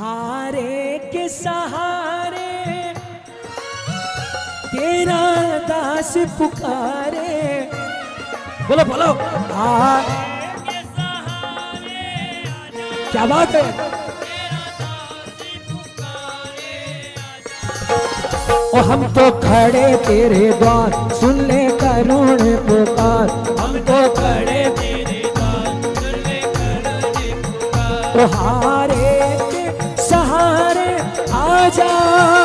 हारे के सहारे, तेरा दास पुकारे। बोलो बोलो। हार क्या बात है? ओ हम तो खड़े तेरे द्वार सुन ले करुण पुकार। हम तो खड़े तेरे द्वार सुन ले करुण पुकार। ओ हारे आजा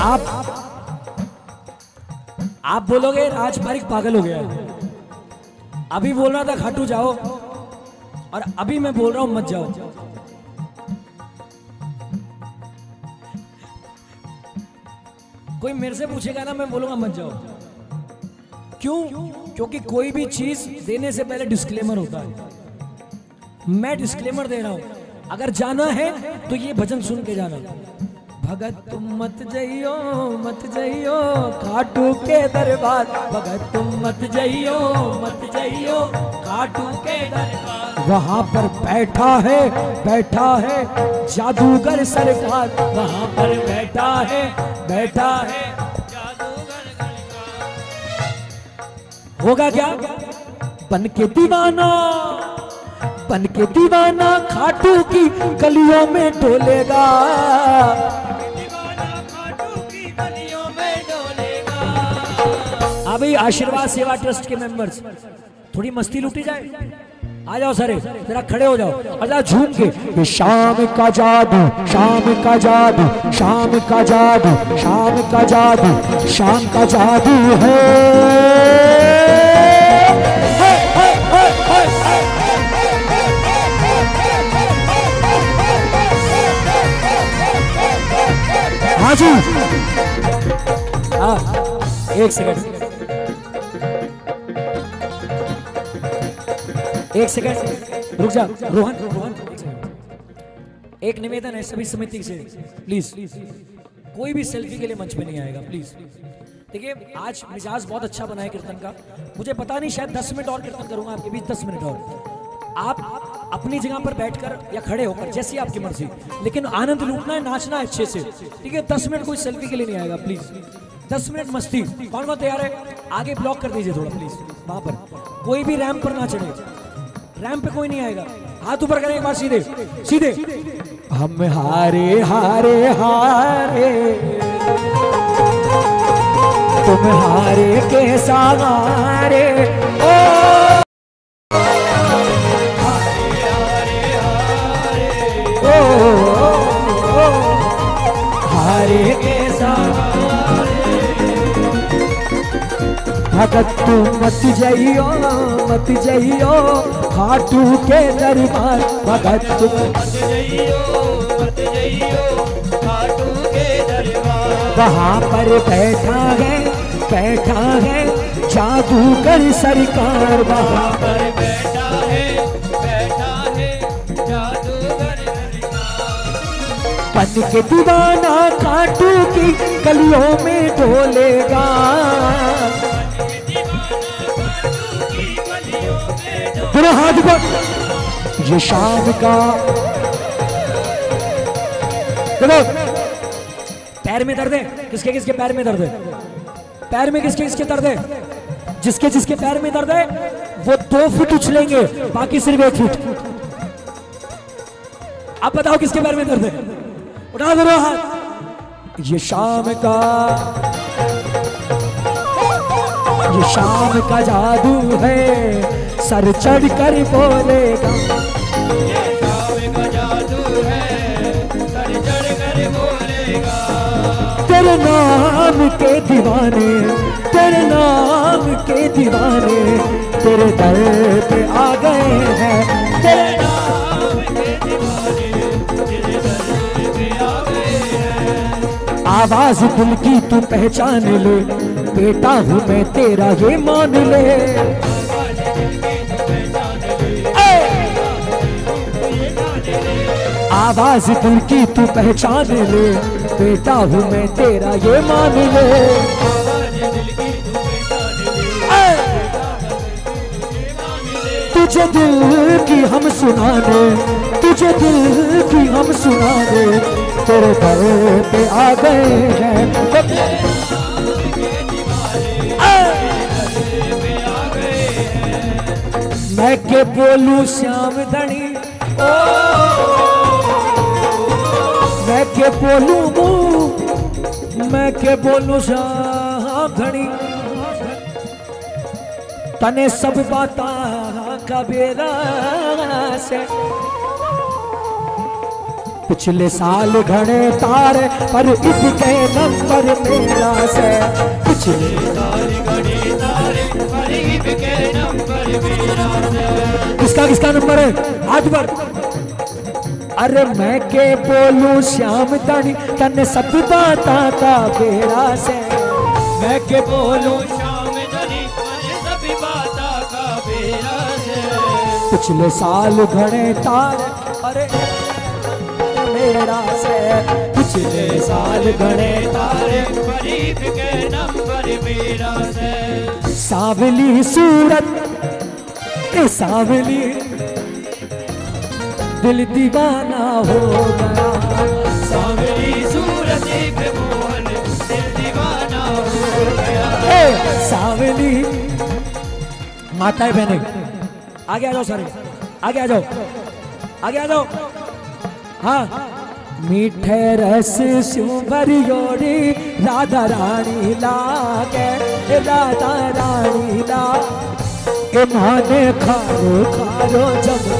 आप आप बोलोगे राज पारिक पागल हो गया। अभी बोल रहा था, खाटू जाओ। और अभी मैं बोल रहा हूँ, मत जाओ। कोई मेरे से पूछेगा ना, मैं बोलूँगा, मत जाओ। क्यों? क्योंकि कोई भी चीज़ देने से पहले डिस्क्लेमर होता है। मैं डिस्क्लेमर दे रहा हूँ। अगर जाना है तो ये भजन सुन के जाना। भगत तुम मत जइयो मत जइयो खाटू के दरबार। भगत तुम मत जइयो मत जइयो खाटू के दरबार। वहाँ पर बैठा है बैठा है जादूगर सरकार। वहाँ पर बैठा है बैठा है जादूगर होगा क्या? बन के दीवाना, बन के दीवाना, खाटू की गलियों में डोलेगा। अभी आशीर्वाद सेवा ट्रस्ट के मेंबर्स थोड़ी मस्ती लुटी जाए। आ जाओ सरे, जरा खड़े हो जाओ। जरा झूम के शाम का जादू, शाम का जादू, शाम का जादू, शाम का जादू, शाम का जादू है। हाँ जी हाँ एक सेकंड एक सेकंड। रुक जा। रोहन रोहन। एक निवेदन है सभी समिति से। प्लीज़ कोई भी सेल्फी के लिए मंच पे नहीं आएगा प्लीज़ देखिए, आज मिजाज बहुत अच्छा बना है कीर्तन का। मुझे पता नहीं, शायद 10 मिनट और कीर्तन करूँगा आपके बीच 10 मिनट और। आप अपनी जगह पर बैठकर या खड़े होकर, जैसी आपकी मर्ज़ी। लेकिन आनंद लूटना है, नाचना है अच्छे से। ठीक है, दस मिनट कोई सेल्फी के लिए नहीं आएगा प्लीज़ दस मिनट मस्ती। कौन कौन तैयार है? आगे ब्लॉक कर दीजिए थोड़ा प्लीज़ वहाँ पर। कोई भी रैम पर ना चढ़े। रैंप पे कोई नहीं आएगा। हाथ ऊपर करें एक बार सीधे। सीधे। हम हारे हारे हारे। तुम हारे के सहारे ओ! हारे के भगत तू मत जइयो मत जइयो, खाटू के दरबार भगत। तू मत जइयो मत जइयो खाटू के दरबार वहाँ पर बैठा है बैठा है जादूगर सरकार। वहाँ पर बैठा है बन के दीवाना खाटू की गलियों में डोलेगा। हाथ पर ये शाम का। देखो। पैर में दर्द है। किसके किसके पैर में दर्द है? पैर में किसके किसके दर्द है? जिसके जिसके पैर में दर्द है, वो दो फुट उछलेंगे, बाकी सिर्फ़ एक फुट। आप बताओ किसके पैर में दर्द है? उठा दो हाथ। ये शाम का। ये शाम का जादू है। सर चढ़ कर बोलेगा। तेरे नाम के दीवाने, तेरे नाम के दीवाने, तेरे दर पे आ गए हैं। तेरे नाम के दीवाने आवाज़ दिल की तू पहचान ले, बेटा हूँ मैं तेरा, ये मान ले। आवाज़ दिल की तू पहचान ले। बेटा हूँ मैं तेरा, ये मान ले। तुझे दिल की हम सुना दे तुझे दिल की हम सुना दे तेरे दर पे आ गए हैं। मैं के बोलू श्याम धनी? ओ! के बोलू मुँह? मैं के बोलू धनी? तने सब बाता का बेरा से। पिछले साल घड़े तारे, पर इसके नंबर मेरा से। पिछले तारे घड़ी तारे गरीब के नंबर मेरा से। किसका किसका नंबर है? आज पर। अरे मैं के बोलू, श्याम तनी तन सब बाता का बेड़ा से। मैं के बोलू मन सभी बाता का पिछले साल घड़े तार, अरे, मेरा से। पिछले साल घड़े तारे, गरीब के नंबर मेरा से। सावली सूरत सावली। दिल दीवाना हो गया। सावरी सूरत पे मोहन दिल दीवाना हो गया। सावली। माताएँ बहने आगे आ जाओ सारे आगे आ जाओ आगे आ जाओ। हाँ मीठे रस स्यों भरियोड़ी राधा रानी लागे राधा रानी ला। के माने खारो खारो जमुना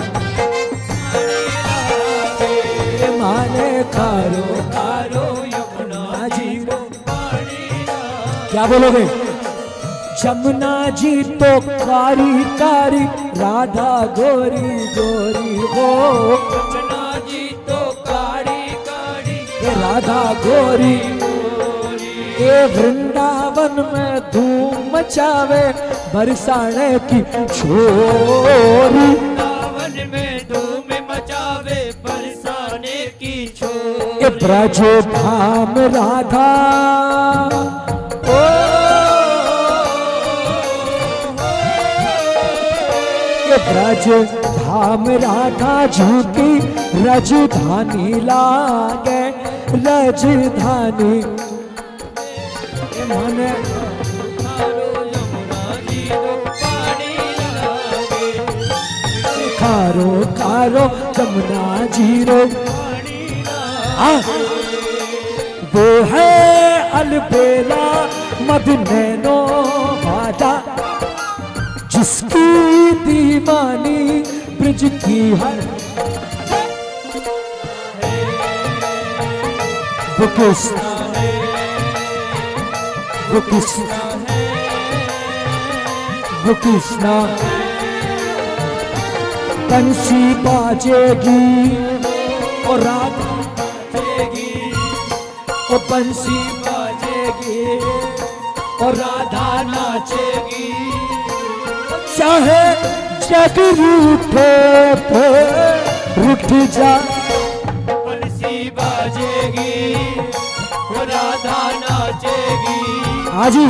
जमुना खारो खारो यमुना जी क्या बोलोगे? जमुना जी तो कारी कारी राधा गोरी गोरी हो। रचना जी तो कारी कारी राधा गोरी। ये वृंदावन में धूम मचावे बरसाने की छोरी। ये ब्रज धाम राधा। ओ ब्रज धाम राधा झूठी रजधानी लागे, रजधानी। ये माने खारो खारो जमुना ज़ीरो। वो है अलबेला मद नैनो वादा जिसकी दीवानी ब्रिज की है। वो कृष्ण वो कृष्ण वो कृष्णा बंसी बाजेगी और बाजेगी ओ बंसी बाजेगी और राधा नाचेगी। चाहे जग रूठे पे रूठ जा बंसी बाजेगी वो राधा नाचेगी। हाँ जी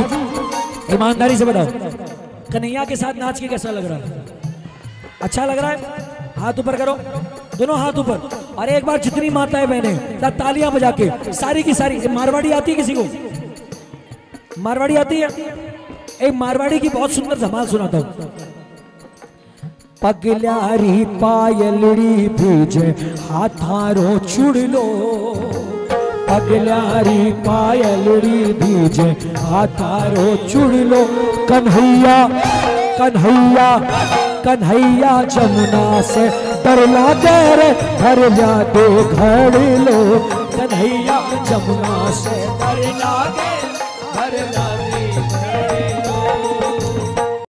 ईमानदारी से बताओ। कन्हैया के साथ नाच के कैसा लग रहा है? अच्छा लग रहा है? हाथ ऊपर करो। दोनों हाथ ऊपर। और एक बार जितनी माताएँ बहने तालियाँ बजा के, सारी की सारी मारवाड़ी आती है किसी को? मारवाड़ी आती है? एक मारवाड़ी की बहुत सुंदर धमाल सुनाता हूँ। पगलारी पायलड़ी भीजे, हाथारो चुड़लो पगल्यारी पायलड़ी भीजे, हाथारो चुड़लो कन्हैया कन्हैया कन्हैया जमुना से डर लागे रे हर जा दो घर लो कन्हैया जमुना से तरला हर